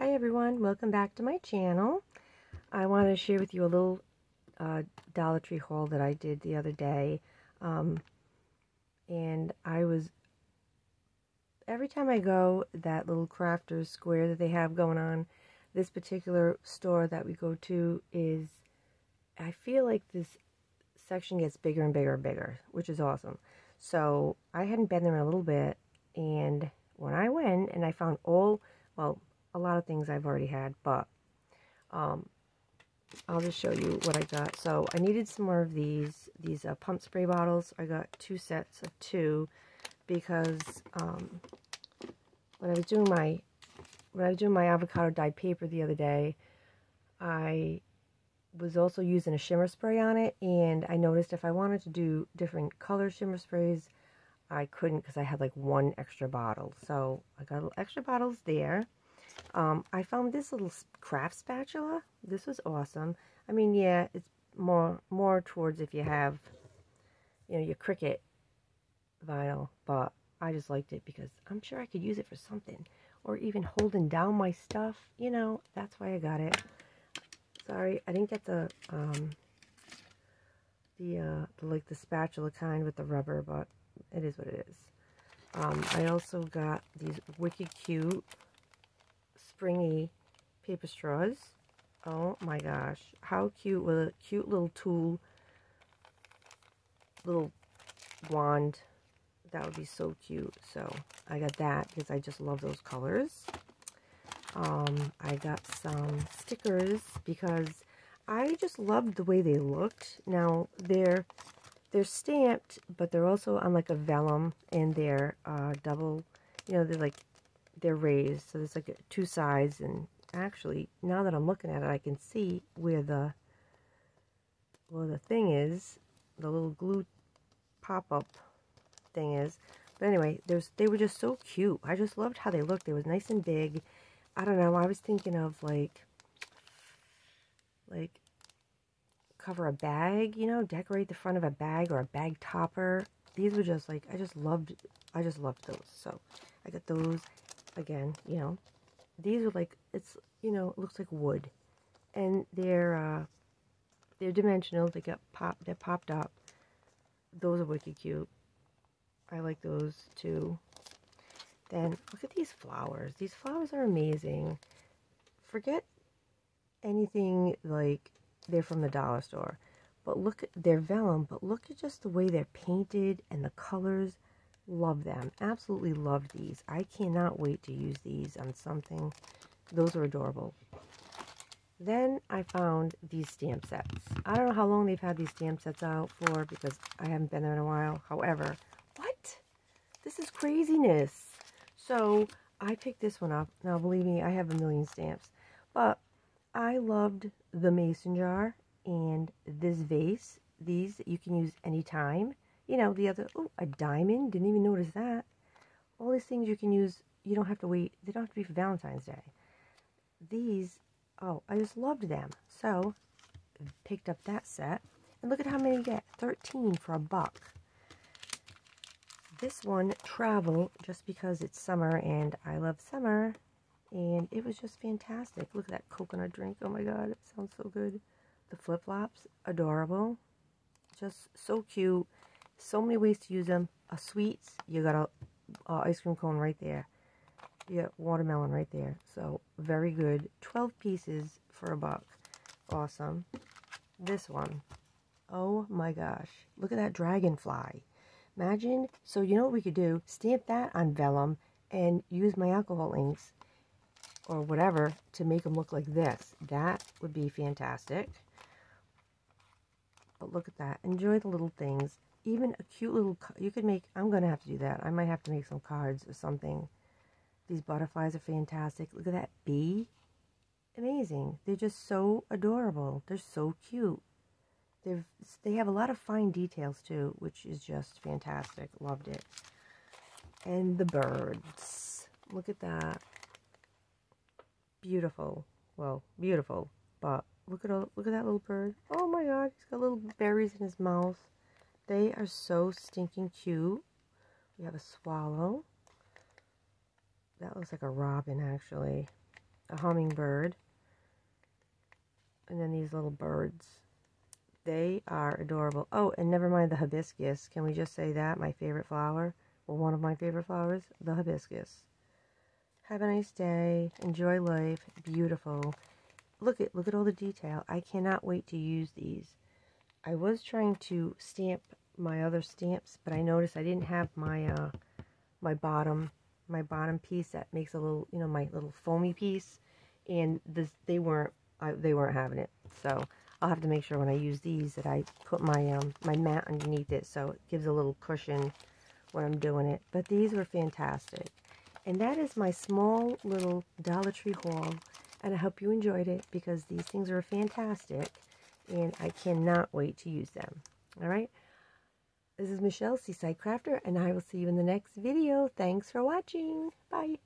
Hi everyone, welcome back to my channel. I want to share with you a little uh, Dollar Tree haul that I did the other day. Um, and I was, every time I go, that little crafters square that they have going on, this particular store that we go to is, I feel like this section gets bigger and bigger and bigger, which is awesome. So I hadn't been there in a little bit, and when I went and I found all, well, a lot of things I've already had, but um, I'll just show you what I got. So I needed some more of these, these uh, pump spray bottles. I got two sets of two because um, when I was doing my when I was doing my avocado dyed paper the other day, I was also using a shimmer spray on it, and I noticed if I wanted to do different color shimmer sprays, I couldn't because I had like one extra bottle. So I got extra bottles there. Um, I found this little craft spatula. This was awesome. I mean, yeah, it's more more towards if you have, you know, your Cricut vinyl, but I just liked it because I'm sure I could use it for something. Or even holding down my stuff, you know, that's why I got it. Sorry, I didn't get the, um, the, uh, the, like the spatula kind with the rubber, but it is what it is. Um, I also got these wicked cute springy paper straws. Oh my gosh. How cute with a cute little tool, little wand. That would be so cute. So I got that because I just love those colors. Um, I got some stickers because I just loved the way they looked. Now they're they're stamped, but they're also on like a vellum and they're uh, double, you know, they're like they're raised. So there's like two sides. And actually, now that I'm looking at it, I can see where the, well, the thing is, the little glue pop-up thing is. But anyway, there's they were just so cute. I just loved how they looked. They was nice and big. I don't know. I was thinking of like, like cover a bag, you know, decorate the front of a bag or a bag topper. These were just like, I just loved, I just loved those. So I got those again, you know, these are like, it's, you know, it looks like wood. And they're, uh, they're dimensional. They got pop, they're popped up. Those are wicked cute. I like those too. Then look at these flowers. These flowers are amazing. Forget anything like they're from the dollar store. But look at their vellum, but look at just the way they're painted and the colors. Love them. Absolutely love these. I cannot wait to use these on something. Those are adorable. Then I found these stamp sets. I don't know how long they've had these stamp sets out for because I haven't been there in a while. However, what? This is craziness. So I picked this one up. Now, believe me, I have a million stamps. But I loved the mason jar and this vase. These you can use anytime you know, the other, oh, a diamond, didn't even notice that. All these things you can use, you don't have to wait, they don't have to be for Valentine's Day. These, oh, I just loved them. So, picked up that set. And look at how many you get, 13 for a buck. This one, Travel, just because it's summer and I love summer. And it was just fantastic. Look at that coconut drink. Oh my god, it sounds so good. The flip-flops, adorable. Just so cute. So many ways to use them. A sweets, you got a, a ice cream cone right there. You got watermelon right there. So, very good. 12 pieces for a buck. Awesome. This one. Oh my gosh. Look at that dragonfly. Imagine, so you know what we could do? Stamp that on vellum and use my alcohol inks or whatever to make them look like this. That would be fantastic. But look at that. Enjoy the little things even a cute little, you could make, I'm going to have to do that. I might have to make some cards or something. These butterflies are fantastic. Look at that bee. Amazing. They're just so adorable. They're so cute. They've, they have a lot of fine details too, which is just fantastic. Loved it. And the birds. Look at that. Beautiful. Well, beautiful. But look at look at that little bird. Oh my god, he's got little berries in his mouth. They are so stinking cute. We have a swallow. That looks like a robin, actually. a hummingbird. And then these little birds. They are adorable. Oh, and never mind the hibiscus. Can we just say that? My favorite flower. Well, one of my favorite flowers, the hibiscus. Have a nice day. Enjoy life. Beautiful. Look at look at all the detail. I cannot wait to use these. I was trying to stamp my other stamps, but I noticed I didn't have my uh, my bottom my bottom piece that makes a little you know my little foamy piece, and this they weren't I, they weren't having it. So I'll have to make sure when I use these that I put my um my mat underneath it so it gives a little cushion when I'm doing it. But these were fantastic. And that is my small little Dollar Tree haul. And I hope you enjoyed it because these things are fantastic. And I cannot wait to use them. All right. This is Michelle, Seaside Crafter, and I will see you in the next video. Thanks for watching. Bye.